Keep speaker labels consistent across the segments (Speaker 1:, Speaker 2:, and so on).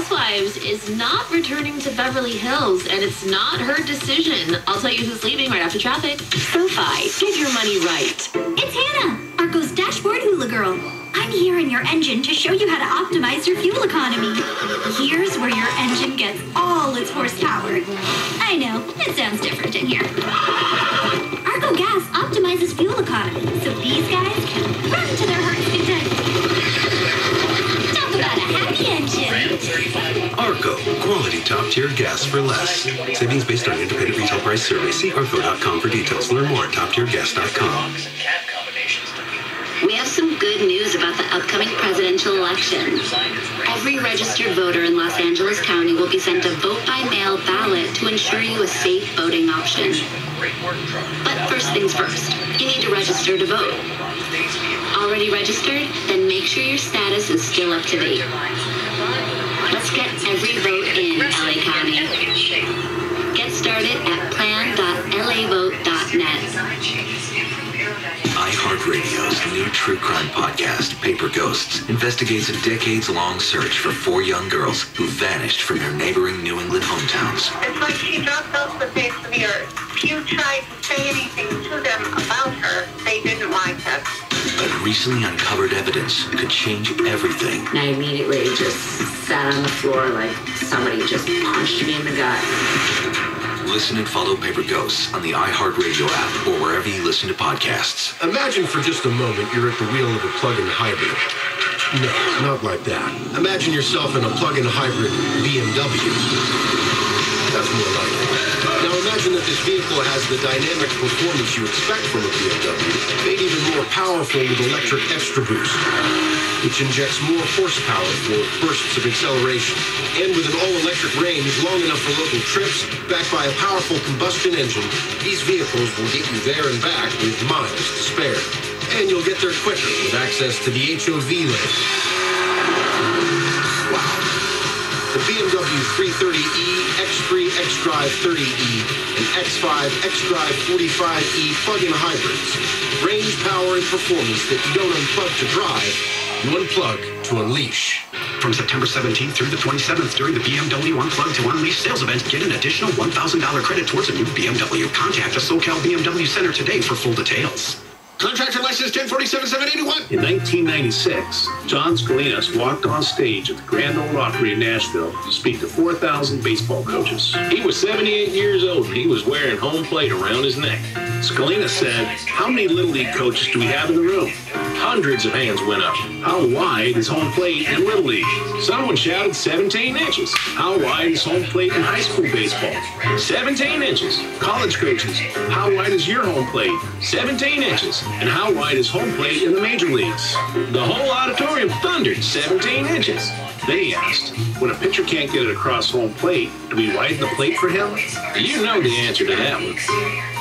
Speaker 1: Housewives is not returning to Beverly Hills, and it's not her decision. I'll tell you who's leaving right after traffic.
Speaker 2: SoFi, get your money right.
Speaker 3: It's Hannah, Arco's dashboard hula girl. I'm here in your engine to show you how to optimize your fuel economy. Here's where your engine gets all its horsepower. I know, it sounds different in here.
Speaker 4: Quality top tier gas for less. Savings based on independent retail price survey. See arco.com for details. Learn more at toptiergas.com.
Speaker 5: We have some good news about the upcoming presidential election. Every registered voter in Los Angeles County will be sent a vote by mail ballot to ensure you a safe voting option. But first things first, you need to register to vote. Already registered? Then make sure your status is still up to date. Let's get every vote in LA County. Get started at plan.lavote.net.
Speaker 4: iHeartRadio's new true crime podcast, Paper Ghosts, investigates a decades-long search for four young girls who vanished from their neighboring New England hometowns.
Speaker 6: It's like she dropped off the face of the earth. If you tried to say anything
Speaker 4: recently uncovered evidence could change everything.
Speaker 7: And I immediately just sat on the floor like somebody just punched me in the gut.
Speaker 4: Listen and follow Paper Ghosts on the iHeartRadio app or wherever you listen to podcasts.
Speaker 8: Imagine for just a moment you're at the wheel of a plug-in hybrid. No, not like that. Imagine yourself in a plug-in hybrid BMW. More. Now imagine that this vehicle has the dynamic performance you expect from a BMW, made even more powerful with electric extra boost, which injects more horsepower for bursts of acceleration. And with an all-electric range long enough for local trips, backed by a powerful combustion engine, these vehicles will get you there and back with miles to spare. And you'll get there quicker with access to the HOV lane. The BMW 330e, X3, X-Drive 30e, and X5, X-Drive 45e plug-in hybrids. Range, power, and performance that you don't unplug to drive, you unplug to unleash.
Speaker 9: From September 17th through the 27th during the BMW Unplugged to Unleash sales event, get an additional $1,000 credit towards a new BMW. Contact the SoCal BMW Center today for full details.
Speaker 10: Contractor license 1047781.
Speaker 11: In 1996, John Scolinos walked on stage at the Grand Ole Opry in Nashville to speak to 4,000 baseball coaches.
Speaker 12: He was 78 years old and he was wearing home plate around his neck.
Speaker 11: Scolinos said, How many Little League coaches do we have in the room?
Speaker 12: Hundreds of hands went up.
Speaker 11: How wide is home plate in Little League?
Speaker 12: Someone shouted 17 inches.
Speaker 11: How wide is home plate in high school baseball?
Speaker 12: 17 inches.
Speaker 11: College coaches, how wide is your home plate?
Speaker 12: 17 inches.
Speaker 11: And how wide is home plate in the major leagues?
Speaker 12: The whole auditorium thundered 17 inches.
Speaker 11: They asked, when a pitcher can't get it across home plate, do we widen the plate for him?
Speaker 12: You know the answer to that one.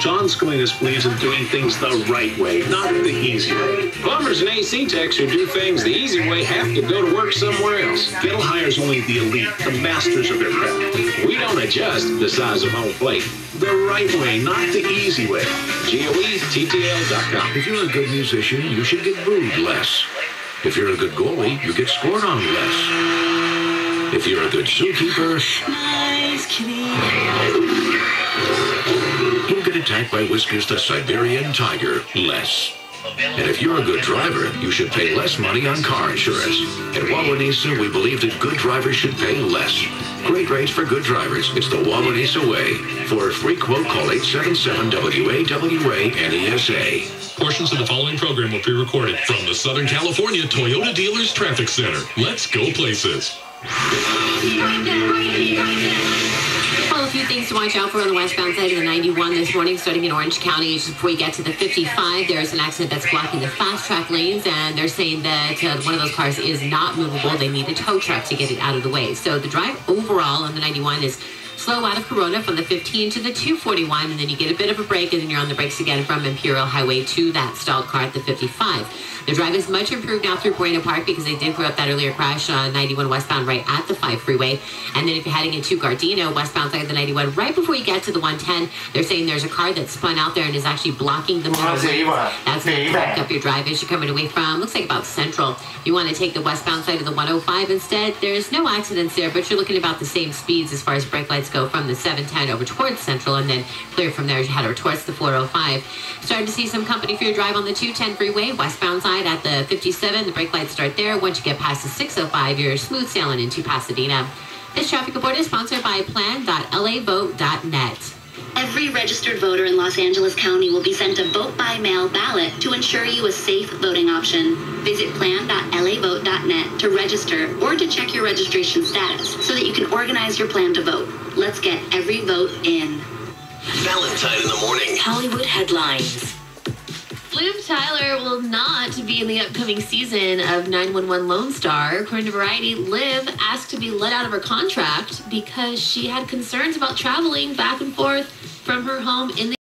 Speaker 11: John Scolinos believes in doing things the right way, not the easy way.
Speaker 12: Plumbers and AC techs who do things the easy way have to go to work somewhere else.
Speaker 11: Goettl hires only the elite, the masters of their craft.
Speaker 12: We don't adjust the size of home plate.
Speaker 11: The right way, not the easy way.
Speaker 12: GOETTL.com.
Speaker 13: If you're a good musician, you should get booed less. If you're a good goalie, you get scored on less. If you're a good zookeeper, you'll get attacked by Whiskers the Siberian Tiger less. And if you're a good driver, you should pay less money on car insurance. At Wawanesa, we believe that good drivers should pay less. Great rates for good drivers. It's the Wawanesa way. For a free quote, call 877-WAWA-NESA.
Speaker 14: Portions of the following program will be recorded from the Southern California Toyota Dealers Traffic Center. Let's go places.
Speaker 1: Well, a few things to watch out for on the westbound side of the 91 this morning, starting in Orange County. Just before you get to the 55, there's an accident that's blocking the FasTrak lanes, and they're saying that uh, one of those cars is not movable. They need a tow truck to get it out of the way. So the drive overall on the 91 is slow out of Corona from the 15 to the 241, and then you get a bit of a break, and then you're on the brakes again from Imperial Highway to that stalled car at the 55. The drive is much improved now through Buena Park because they did clear up that earlier crash on 91 westbound right at the 5 freeway. And then if you're heading into Gardena, westbound side of the 91, right before you get to the 110, they're saying there's a car that spun out there and is actually blocking the middle
Speaker 15: Ah, se
Speaker 1: lanes.
Speaker 15: iba.
Speaker 1: That's going to back up your drive as you're coming away from, looks like about Central. You want to take the westbound side of the 105 instead. There's no accidents there, but you're looking about the same speeds as far as brake lights go from the 710 over towards Central and then clear from there as you head over towards the 405. Starting to see some company for your drive on the 210 freeway, westbound side at the 57. The brake lights start there. Once you get past the 605, you're smooth sailing into Pasadena. This traffic report is sponsored by plan.lavote.net.
Speaker 5: Every registered voter in Los Angeles County will be sent a vote by mail ballot to ensure you a safe voting option. Visit plan.lavote.net to register or to check your registration status so that you can organize your plan to vote. Let's get every vote in.
Speaker 16: Valentine in the morning.
Speaker 2: Hollywood headlines.
Speaker 1: Liv Tyler will not be in the upcoming season of 911 Lone Star. According to Variety, Liv asked to be let out of her contract because she had concerns about traveling back and forth from her home in the